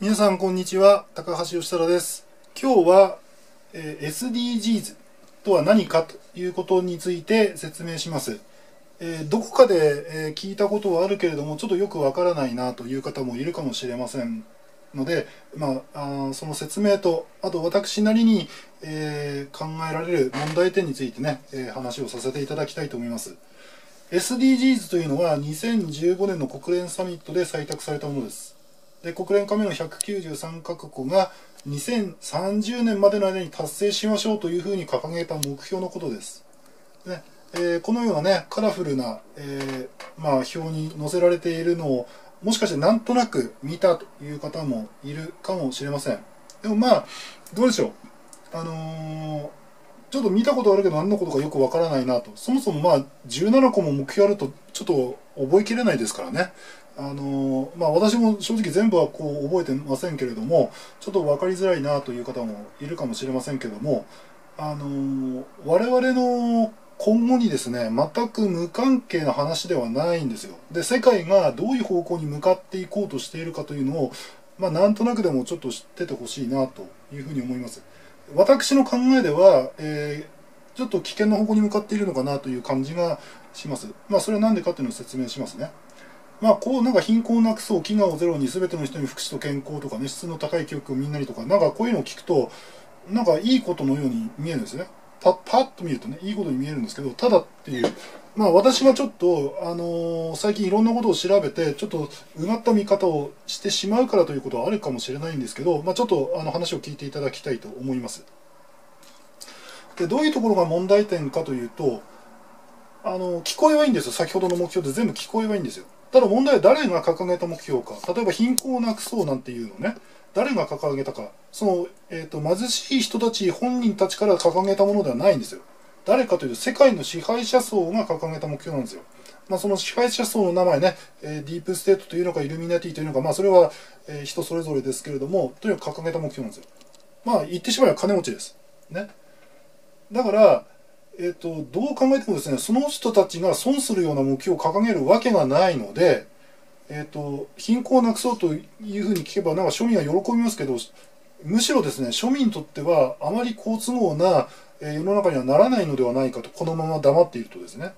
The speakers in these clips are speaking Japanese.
皆さんこんにちは高橋義太郎です。今日は、えー SDGs とは何かということについて説明します、えーどこかで、えー聞いたことはあるけれどもちょっとよくわからないなという方もいるかもしれません。ので、まあ、あその説明とあと私なりに、えー考えられる問題点についてね、えー話をさせていただきたいと思います。SDGs というのは2015年の国連サミットで採択されたものです。で国連加盟の193カ国が2030年までの間に達成しましょうというふうに掲げた目標のことです。ねえーこのようなねカラフルな、えーまあ、表に載せられているのをもしかしてなんとなく見たという方もいるかもしれません。でもまあどうでしょう。あのーちょっと見たことあるけど何のことかよくわからないなと。そもそもまあ17個も目標あるとちょっと覚えきれないですからね。あのまあ私も正直全部はこう覚えてませんけれども、ちょっと分かりづらいなという方もいるかもしれませんけども、あのー我々の今後にですね、全く無関係な話ではないんですよ。で、世界がどういう方向に向かっていこうとしているかというのを、まあなんとなくでもちょっと知っててほしいなというふうに思います。私の考えでは、えーちょっと危険な方向に向かっているのかなという感じがします。まあそれは何でかっていうのを説明しますね。まあこうなんか貧困をなくそう、飢餓をゼロに全ての人に福祉と健康とかね、質の高い教育をみんなにとか、なんかこういうのを聞くと、なんかいいことのように見えるんですね。パッ、パッと見るとね、いいことに見えるんですけど、ただっていう、まあ私がちょっと、あのー最近いろんなことを調べて、ちょっとうがった見方をしてしまうからということはあるかもしれないんですけど、まあちょっとあの話を聞いていただきたいと思います。で、どういうところが問題点かというと、あの、聞こえはいいんですよ。先ほどの目標で全部聞こえはいいんですよ。ただ問題は誰が掲げた目標か。例えば貧困をなくそうなんていうのね。誰が掲げたか。その、えっ、と、貧しい人たち本人たちから掲げたものではないんですよ。誰かというと、世界の支配者層が掲げた目標なんですよ。まあ、その支配者層の名前ね、えディープステートというのか、イルミナティというのか、まあ、それは、え人それぞれですけれども、とにかく掲げた目標なんですよ。まあ、言ってしまえば金持ちです。ね。だから、えっとどう考えてもですねその人たちが損するような目標を掲げるわけがないので、えっと貧困をなくそうというふうに聞けばなんか庶民は喜びますけどむしろですね庶民にとってはあまり好都合な、え世の中にはならないのではないかとこのまま黙っているとですね。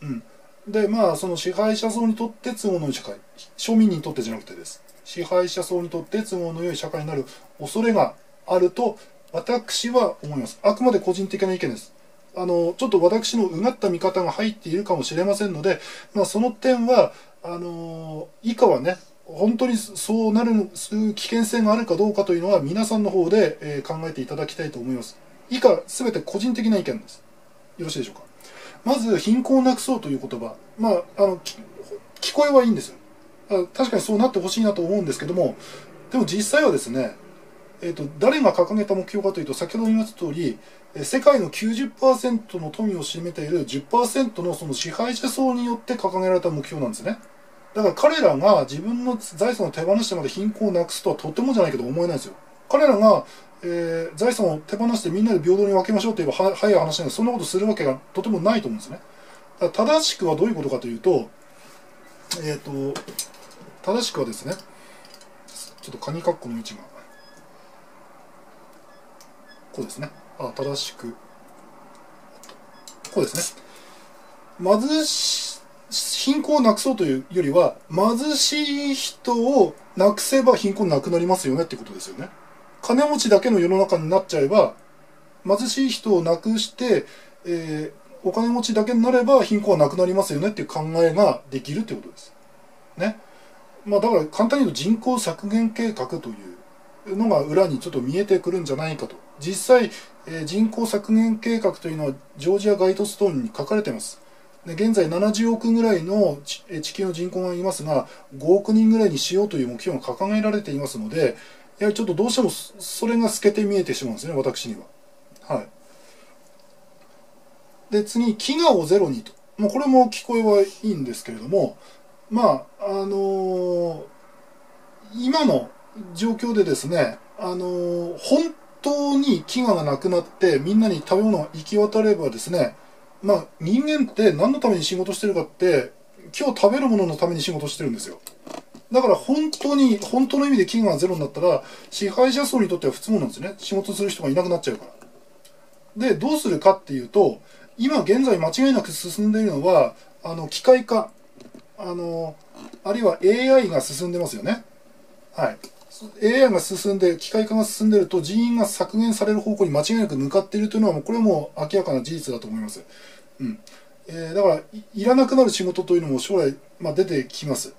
うん、でまあその支配者層にとって都合の良い社会庶民にとってじゃなくてです。支配者層にとって都合の良い社会になる恐れがあると私は思います。あくまで個人的な意見です。あのちょっと私のうがった見方が入っているかもしれませんので、まあ、その点はあの以下はね本当にそうなるそういう危険性があるかどうかというのは皆さんの方で、えー考えていただきたいと思います。以下全て個人的な意見です。よろしいでしょうか。まず貧困をなくそうという言葉。まああの聞こえはいいんですよ。確かにそうなってほしいなと思うんですけどもでも実際はですねえー、と誰が掲げた目標かというと先ほど言いました通り世界の90%の富を占めている10%のその支配者層によって掲げられた目標なんですね。だから彼らが自分の財産を手放してまで貧困をなくすとはとてもじゃないけど思えないんですよ。彼らが、えー財産を手放してみんなで平等に分けましょうといえばは早い話なんでそんなことするわけがとてもないと思うんですね。だから正しくはどういうことかというとえっ、と正しくはですねちょっとカニカッコの位置がこうですね。あ、正しく。こうですね。貧し、貧困をなくそうというよりは、貧しい人をなくせば貧困なくなりますよねってことですよね。金持ちだけの世の中になっちゃえば、貧しい人をなくして、えーお金持ちだけになれば貧困はなくなりますよねっていう考えができるってことです。ね。まあだから簡単に言うと人口削減計画というのが裏にちょっと見えてくるんじゃないかと。実際、えー人口削減計画というのはジョージア・ガイドストーンに書かれています。で現在70億ぐらいの地地球の人口がいますが、5億人ぐらいにしようという目標が掲げられていますので、やはりちょっとどうしてもそそれが透けて見えてしまうんですね、私には。はい。で、次、飢餓をゼロにと。まあ、これも聞こえはいいんですけれども、まあ、あのー今の状況でですね、あの本当に飢餓がなくなってみんなに食べ物が行き渡ればですね、まあ人間って何のために仕事してるかって今日食べるもののために仕事してるんですよ。だから本当に、本当の意味で期限がゼロになったら、支配者層にとっては不都合なんですね。仕事する人がいなくなっちゃうから。で、どうするかっていうと、今現在間違いなく進んでいるのは、あの、機械化。あの、あるいは AI が進んでますよね。はい。AI が進んで、機械化が進んでると人員が削減される方向に間違いなく向かっているというのは、もうこれはもう明らかな事実だと思います。うん。えー、だからい、いらなくなる仕事というのも将来、まあ、出てきます。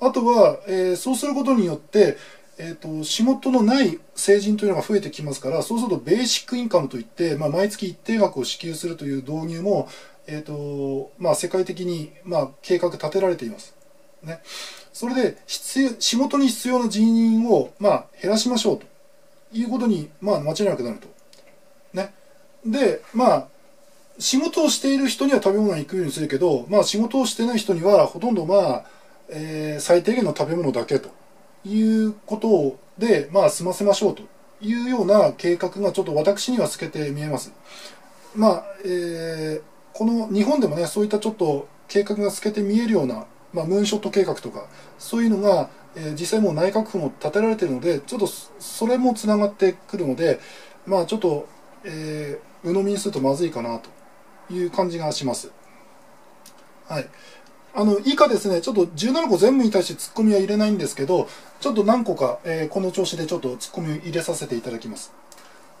あとは、えー、そうすることによって、えーと、仕事のない成人というのが増えてきますからそうするとベーシックインカムといって、まあ、毎月一定額を支給するという導入も、えーとまあ、世界的に、まあ、計画立てられています。ね、それで必要仕事に必要な人員を、まあ、減らしましょうということに、まあ、間違いなくなると。ね、でまあ仕事をしている人には食べ物が行くようにするけど、まあ、仕事をしてない人にはほとんどまあえー、最低限の食べ物だけということで、まあ、済ませましょうというような計画がちょっと私には透けて見えます。まあ、えー、この日本でもね、そういったちょっと計画が透けて見えるような、まあ、ムーンショット計画とか、そういうのが、えー、実際もう内閣府も立てられているので、ちょっとそれもつながってくるので、まあ、ちょっと、えー、鵜呑みにするとまずいかなという感じがします。はい。あの、以下ですね、ちょっと17個全部に対してツッコミは入れないんですけど、ちょっと何個か、えー、この調子でちょっとツッコミを入れさせていただきます。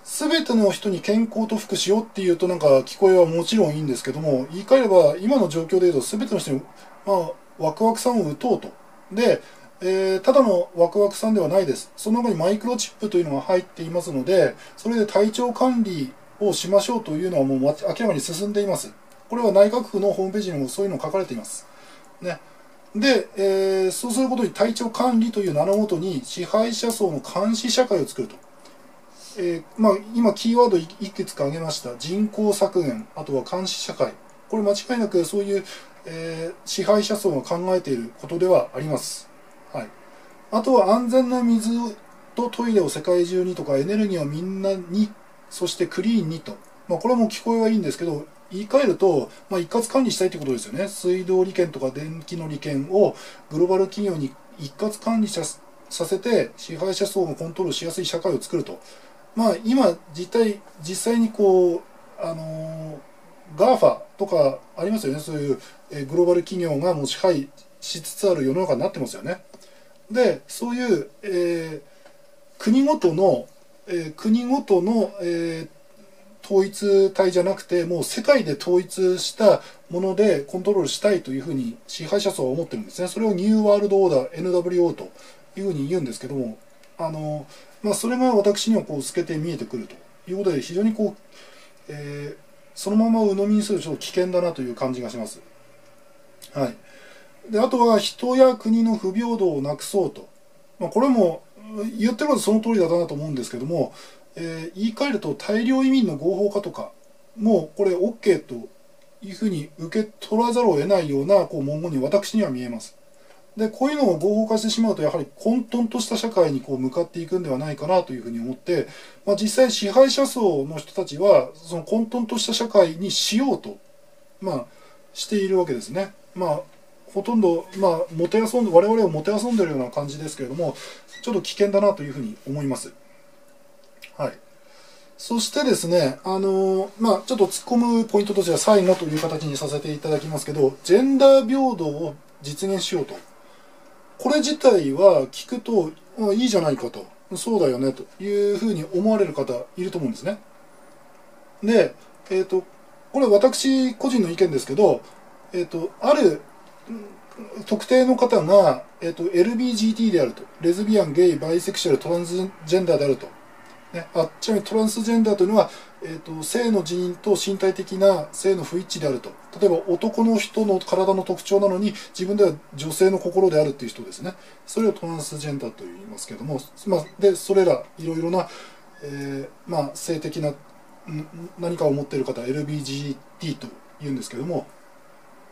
すべての人に健康と福祉をっていうとなんか聞こえはもちろんいいんですけども、言い換えれば今の状況で言うとすべての人に、まあ、ワクワクさんを打とうと。で、えー、ただのワクワクさんではないです。その中にマイクロチップというのが入っていますので、それで体調管理をしましょうというのはもう明らかに進んでいます。これは内閣府のホームページにもそういうの書かれています。ね。で、えー、そうすることに体調管理という名のもとに支配者層の監視社会を作ると。えー、まあ、今、キーワードいくつか挙げました。人口削減、あとは監視社会。これ間違いなくそういう、えー、支配者層が考えていることではあります。はい。あとは安全な水とトイレを世界中にとか、エネルギーをみんなに、そしてクリーンにと。まあ、これはもう聞こえはいいんですけど、言い換えると、まあ、一括管理したいということですよね。水道利権とか電気の利権をグローバル企業に一括管理させて、支配者層がコントロールしやすい社会を作ると。まあ、今、実際、実際にこう、あのー、GAFA とかありますよね。そういう、えグローバル企業がもう支配しつつある世の中になってますよね。で、そういう、えー、国ごとの、えー、国ごとの、えー統一体じゃなくてもう世界で統一したものでコントロールしたいというふうに支配者層は思ってるんですねそれをニューワールドオーダー NWO というふうに言うんですけどもあの、まあ、それが私にはこう透けて見えてくるということで非常にこう、えー、そのまま鵜呑みにするとちょっと危険だなという感じがします。はい、であとは人や国の不平等をなくそうと、まあ、これも言ってることその通りだなと思うんですけどもえー、言い換えると大量移民の合法化とかもうこれ OK というふうに受け取らざるを得ないようなこう文言に私には見えます。でこういうのを合法化してしまうとやはり混沌とした社会にこう向かっていくんではないかなというふうに思って、まあ、実際支配者層の人たちはその混沌とした社会にしようと、まあ、しているわけですね。まあほとんど、まあ、もてあそんで我々をもてあそんでるような感じですけれどもちょっと危険だなというふうに思います。はい。そしてですね、あの、まあちょっと突っ込むポイントとしては最後という形にさせていただきますけど、ジェンダー平等を実現しようと。これ自体は聞くと、あいいじゃないかと。そうだよね、というふうに思われる方いると思うんですね。で、えっ、ー、と、これ私個人の意見ですけど、えっ、ー、と、ある特定の方が、えっ、と、LBGT であると。レズビアン、ゲイ、バイセクシャル、トランスジェンダーであると。ね、あちなみにトランスジェンダーというのは、えーと、性の人員と身体的な性の不一致であると例えば男の人の体の特徴なのに自分では女性の心であるっていう人ですねそれをトランスジェンダーと言いますけども、まあ、でそれらいろいろな、えー、まあ、性的な何かを持っている方 LBGT と言うんですけども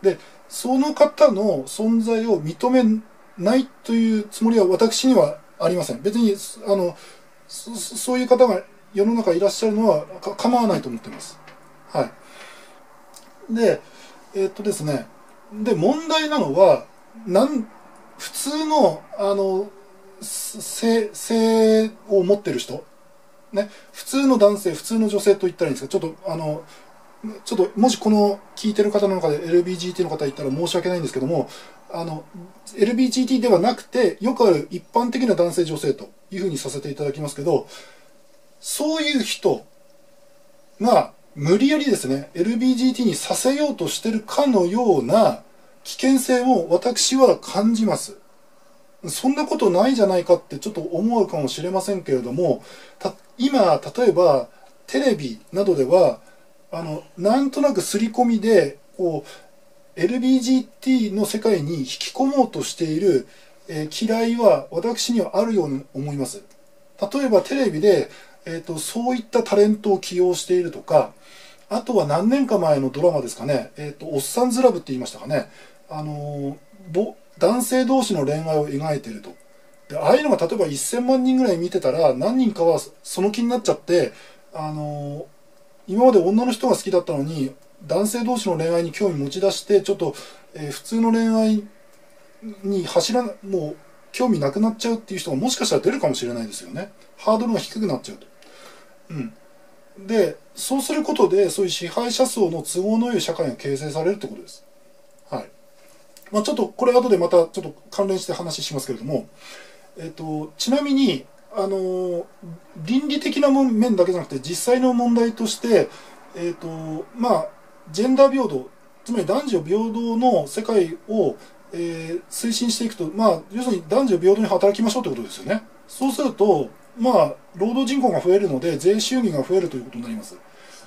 でその方の存在を認めないというつもりは私にはありません別にあのそういう方が世の中いらっしゃるのは構わないと思ってます。はい。で、えー、っとですね、で、問題なのは、なん、普通のあの性性を持ってる人、ね、普通の男性普通の女性と言ったらいいんですかちょっとあのちょっともしこの聞いてる方の中で LBGT の方いたら申し訳ないんですけどもあの LBGT ではなくてよくある一般的な男性女性というふうにさせていただきますけどそういう人が無理やりですね LBGT にさせようとしてるかのような危険性を私は感じます。そんなことないじゃないかってちょっと思うかもしれませんけれども今例えばテレビなどではあのなんとなく刷り込みでこう LBGT の世界に引き込もうとしている、えー、嫌いは私にはあるように思います。例えばテレビで、えーと、そういったタレントを起用しているとかあとは何年か前のドラマですかね「えーと、おっさんずラブ」って言いましたかね。あのー、男性同士の恋愛を描いていると。でああいうのが例えば1000万人ぐらい見てたら何人かはその気になっちゃってあのー、今まで女の人が好きだったのに男性同士の恋愛に興味持ち出してちょっと、えー、普通の恋愛に走らもう興味なくなっちゃうっていう人がもしかしたら出るかもしれないですよねハードルが低くなっちゃうと。うんでそうすることでそういう支配者層の都合の良い社会が形成されるってことです。はいまあ、ちょっとこれ後でまたちょっと関連して話しますけれども、えっと、ちなみにあの倫理的な面だけじゃなくて実際の問題として、えっとまあ、ジェンダー平等つまり男女平等の世界を、えー、推進していくと、まあ、要するに男女平等に働きましょうということですよね。そうすると、まあ、労働人口が増えるので税収入が増えるということになります。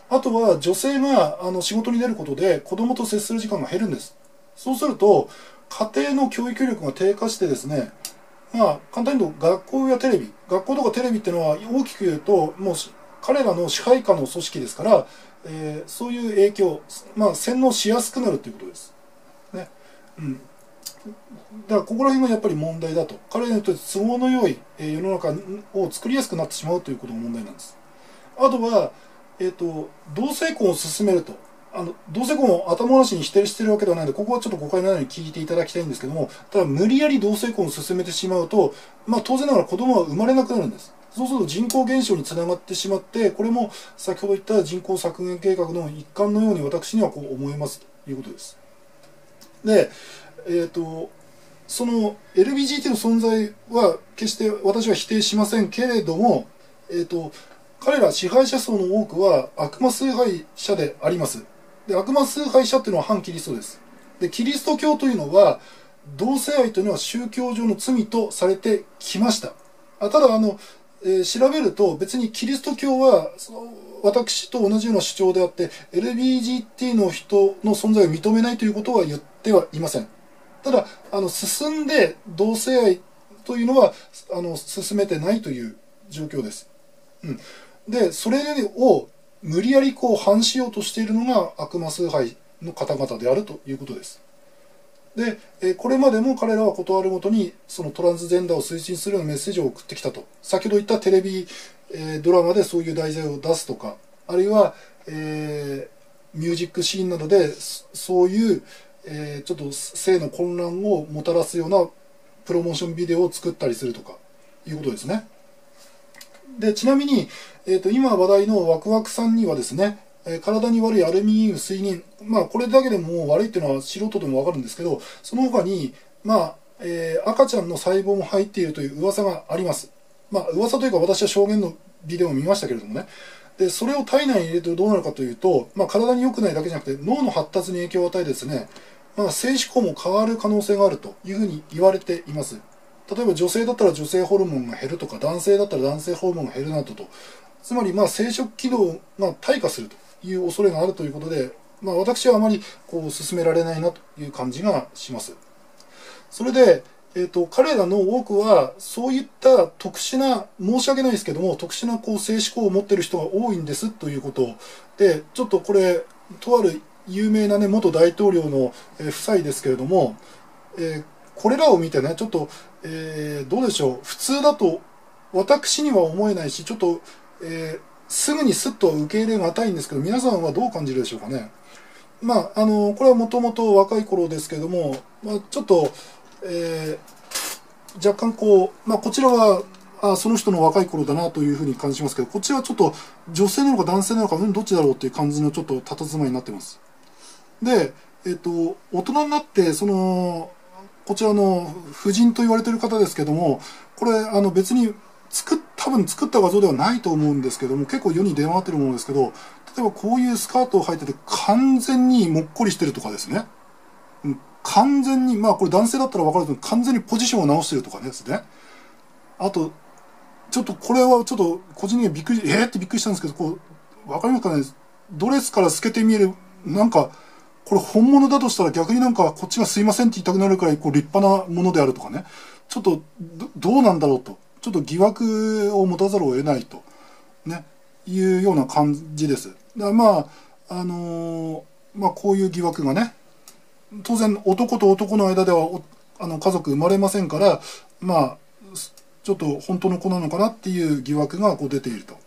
あとは女性があの仕事に出ることで子供と接する時間が減るんです。そうすると家庭の教育力が低下してですねまあ簡単に言うと学校やテレビ学校とかテレビっていうのは大きく言うともう彼らの支配下の組織ですから、えー、そういう影響、まあ、洗脳しやすくなるということです。ねうん、だからここら辺がやっぱり問題だと彼らにとって都合の良い世の中を作りやすくなってしまうということが問題なんです。あとは、えーと同性婚を進めるとあの同性婚を頭なしに否定してるわけではないのでここはちょっと誤解のないように聞いていただきたいんですけどもただ無理やり同性婚を進めてしまうと、まあ、当然ながら子供は生まれなくなるんです。そうすると人口減少につながってしまってこれも先ほど言った人口削減計画の一環のように私にはこう思えますということです。でえっ、ー、とその LBGT の存在は決して私は否定しませんけれどもえっ、ー、と彼ら支配者層の多くは悪魔崇拝者であります。で悪魔崇拝者っていうのは反キリストです。でキリスト教というのは同性愛というのは宗教上の罪とされてきました。あただあの、えー、調べると別にキリスト教は私と同じような主張であって LBGT の人の存在を認めないということは言ってはいません。ただあの進んで同性愛というのはあの進めてないという状況です、うん、でそれを無理やりこう反しようとしているのが悪魔崇拝の方々であるということです。で、えこれまでも彼らは断るごとにそのトランスジェンダーを推進するようなメッセージを送ってきたと。先ほど言ったテレビ、えドラマでそういう題材を出すとか、あるいは、えー、ミュージックシーンなどでそういう、えー、ちょっと性の混乱をもたらすようなプロモーションビデオを作ったりするとかいうことですね。でちなみに、えーと、今話題のワクワクさんにはですね、え、体に悪いアルミニウム水銀まあこれだけでも悪いっていうのは素人でもわかるんですけどその他にまあ、えー、赤ちゃんの細胞も入っているという噂があります。まあ噂というか私は証言のビデオを見ましたけれどもね。でそれを体内に入れるとどうなるかというと、まあ、体に良くないだけじゃなくて脳の発達に影響を与えですね、まあ、性思考も変わる可能性があるというふうに言われています。例えば女性だったら女性ホルモンが減るとか男性だったら男性ホルモンが減るなどと。つまりまあ生殖機能が退化するという恐れがあるということで、まあ、私はあまりこう進められないなという感じがします。それで、えーと、彼らの多くはそういった特殊な申し訳ないですけども特殊なこう性思考を持ってる人が多いんですということでちょっとこれとある有名な、ね、元大統領のえ夫妻ですけれども、えーこれらを見てねちょっと、えー、どうでしょう？普通だと私には思えないしちょっと、えー、すぐにスッと受け入れがたいんですけど皆さんはどう感じるでしょうかね？まああのこれはもともと若い頃ですけども、まあ、ちょっと、えー、若干こう、まあ、こちらはあその人の若い頃だなというふうに感じますけどこちらはちょっと女性なのか男性なのかうんどっちだろうっていう感じのちょっと佇まいになってます。でえっ、と大人になってそのこちらの夫人と言われてる方ですけどもこれあの別に作っ多分作った画像ではないと思うんですけども結構世に出回ってるものですけど例えばこういうスカートを履いてて完全にもっこりしてるとかですね。完全にまあこれ男性だったら分かるけど完全にポジションを直してるとかですね。あとちょっとこれはちょっと個人的にはびっくりえー、ってびっくりしたんですけどこう分かりますかね。ドレスから透けて見えるなんかこれ本物だとしたら逆になんかこっちがすいませんって言いたくなるくらいこう立派なものであるとかねちょっとどうなんだろうとちょっと疑惑を持たざるを得ないとねいうような感じです。だからまああのー、まあこういう疑惑がね当然男と男の間ではあの家族生まれませんからまあちょっと本当の子なのかなっていう疑惑がこう出ていると。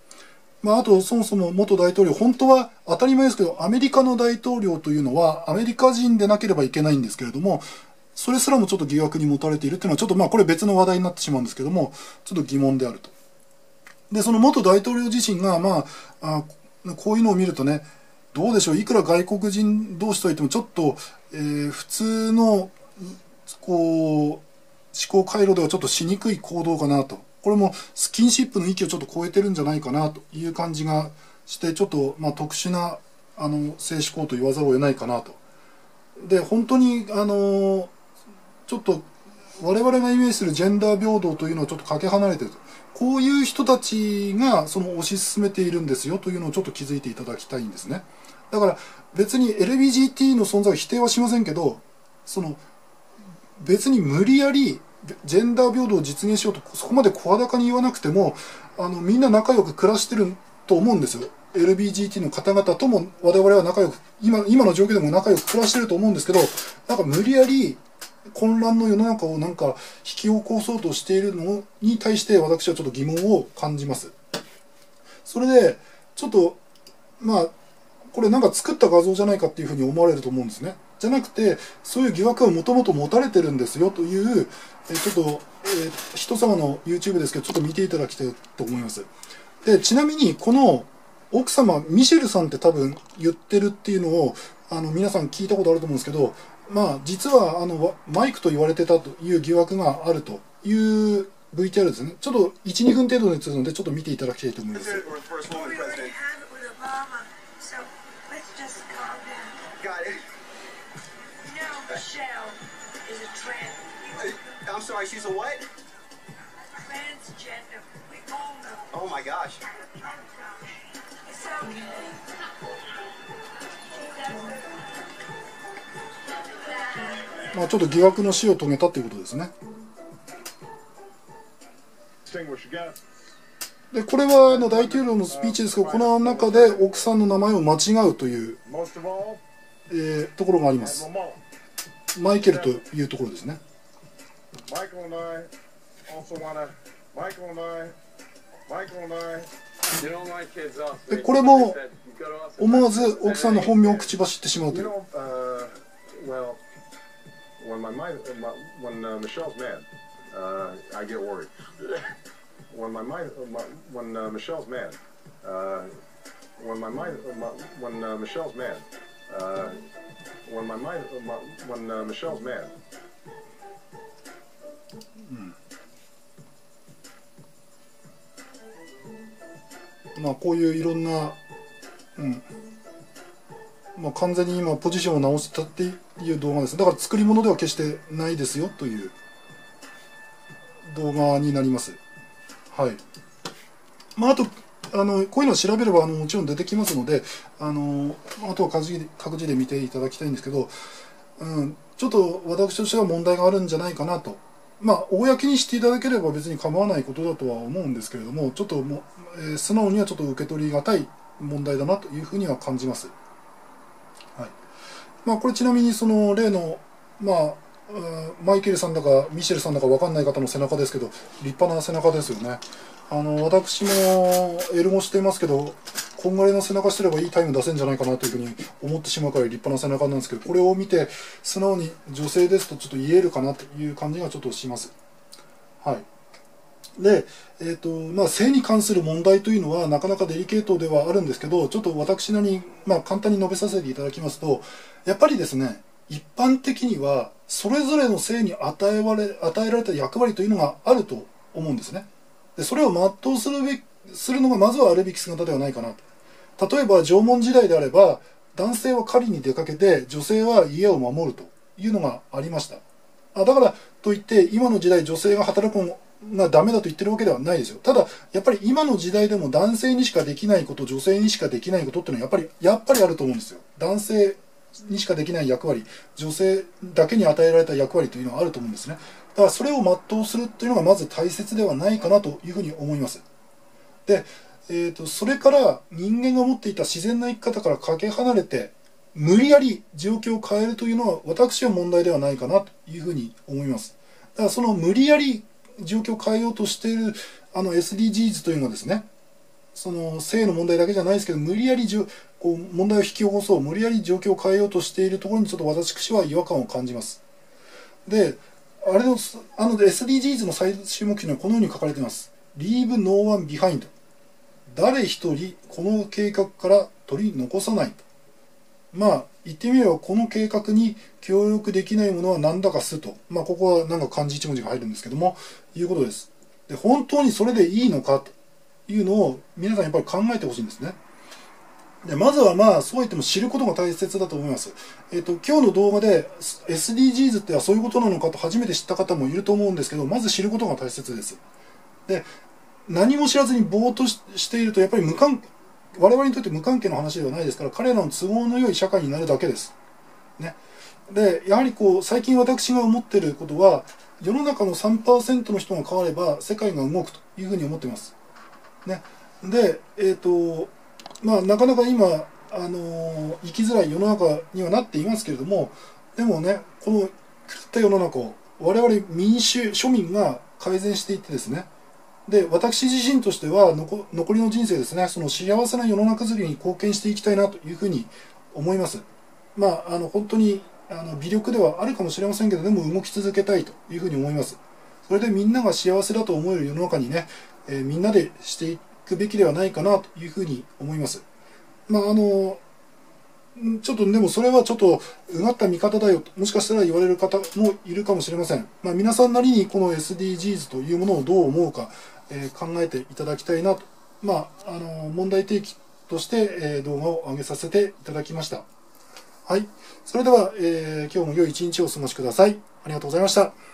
まあ、あとそもそも元大統領本当は当たり前ですけどアメリカの大統領というのはアメリカ人でなければいけないんですけれどもそれすらもちょっと疑惑に持たれているっていうのはちょっとまあこれ別の話題になってしまうんですけどもちょっと疑問であると。でその元大統領自身がまああこういうのを見るとねどうでしょういくら外国人同士といってもちょっと、えー、普通のこう思考回路ではちょっとしにくい行動かなとこれもスキンシップの域をちょっと超えてるんじゃないかなという感じがしてちょっとまあ特殊なあの性思考と言わざるを得ないかなと。で本当にあのちょっと我々がイメージするジェンダー平等というのはちょっとかけ離れてるとこういう人たちがその推し進めているんですよというのをちょっと気づいていただきたいんですね。だから別に LBGT の存在を否定はしませんけどその別に無理やりジェンダー平等を実現しようとそこまで声高に言わなくてもあのみんな仲良く暮らしてると思うんですよ LBGT の方々とも我々は仲良く今今の状況でも仲良く暮らしてると思うんですけどなんか無理やり混乱の世の中をなんか引き起こそうとしているのに対して私はちょっと疑問を感じますそれでちょっとまあこれなんか作った画像じゃないかっていうふうに思われると思うんですね。じゃなくて、そういう疑惑はもともと持たれてるんですよという、えちょっと、えー、人様の YouTube ですけど、ちょっと見ていただきたいと思います。で、ちなみに、この奥様、ミシェルさんって多分言ってるっていうのを、あの、皆さん聞いたことあると思うんですけど、まあ、実は、あの、マイクと言われてたという疑惑があるという VTR ですね。ちょっと1、2分程度ですので、ちょっと見ていただきたいと思います。Sorry, she's a what? Transgender. We all know. Oh my gosh. It's okay. まあちょっと疑惑の死を遂げたということですね。でこれはあの大統領のスピーチですけどこの中で奥さんの名前を間違うという、えー、ところがありますマイケルというところですね Michael and I also want to, Michael and I, Michael and I, でこれも思わず奥さんの本名を口走ってしまうという。When my mind, when uh, Michelle's mad, uh, I get worried. when my mind, when uh, Michelle's mad, uh, when my mind, when uh, Michelle's mad, uh, when my mind, when uh, Michelle's mad. まあこういういろんな、うん。まあ、完全に今ポジションを直したっていう動画です。だから作り物では決してないですよという動画になります。はい。まああとあのこういうのを調べればあのもちろん出てきますのであのあとは各自各自で見ていただきたいんですけど、うん、ちょっと私としては問題があるんじゃないかなとまあ、公にしていただければ別に構わないことだとは思うんですけれども、ちょっとも、えー、素直にはちょっと受け取りがたい問題だなというふうには感じます。はい。まあ、これちなみにその例の、まあ、マイケルさんだかミシェルさんだか分かんない方の背中ですけど、立派な背中ですよね。あの、私もエルモしていますけど、こんがりの背中してればいいタイム出せんじゃないかなというふうに思ってしまうから立派な背中なんですけど、これを見て素直に女性ですとちょっと言えるかなという感じがちょっとします。はい。で、えっ、と、まあ、性に関する問題というのはなかなかデリケートではあるんですけど、ちょっと私なりに、まあ、簡単に述べさせていただきますと、やっぱりですね、一般的には、それぞれの性に与えられ、与えられた役割というのがあると思うんですね。で、それを全うするべ、するのがまずはあるべき姿ではないかなと。例えば、縄文時代であれば、男性は狩りに出かけて、女性は家を守るというのがありました。あだからといって今の時代女性が働くのがダメだと言ってるわけではないですよ。ただやっぱり今の時代でも男性にしかできないこと女性にしかできないことっていうのはやっぱりやっぱりあると思うんですよ。男性にしかできない役割。女性だけに与えられた役割というのはあると思うんですね。だからそれを全うするというのがまず大切ではないかなというふうに思います。で、えーと、それから人間が持っていた自然な生き方からかけ離れて無理やり状況を変えるというのは私は問題ではないかなというふうに思います。だからその無理やり状況を変えようとしているあの SDGs というのはですね、その性の問題だけじゃないですけど、無理やりじゅこう問題を引き起こそう、無理やり状況を変えようとしているところにちょっと私は違和感を感じます。で、あれの、あの SDGs の最終目標にはこのように書かれています。Leave no one behind. 誰一人この計画から取り残さない。まあ言ってみればこの計画に協力できないものは何だかすとまあここはなんか漢字一文字が入るんですけどもいうことですで本当にそれでいいのかというのを皆さんやっぱり考えてほしいんですねでまずはまあそう言っても知ることが大切だと思います。えっ、と今日の動画で SDGs ってはそういうことなのかと初めて知った方もいると思うんですけどまず知ることが大切です。で何も知らずにぼーっとしているとやっぱり無関我々にとって無関係の話ではないですから彼らの都合の良い社会になるだけです。ね、でやはりこう最近私が思っていることは世の中の3%の人が変われば世界が動くというふうに思っています。ね、で、えーとまあ、なかなか今、あのー、生きづらい世の中にはなっていますけれどもでもねこの狂った世の中を我々民主庶民が改善していってですねで私自身としては残りの人生ですねその幸せな世の中づくりに貢献していきたいなというふうに思います。まああの本当にあの微力ではあるかもしれませんけどでも動き続けたいというふうに思います。それでみんなが幸せだと思える世の中にね、えー、みんなでしていくべきではないかなというふうに思います。まああのちょっとでもそれはちょっとうがった見方だよともしかしたら言われる方もいるかもしれません、まあ、皆さんなりにこの SDGs というものをどう思うかえ考えていただきたいなと、まあ、あの問題提起として、え動画を上げさせていただきました。はい。それでは、えー、今日も良い一日をお過ごしください。ありがとうございました。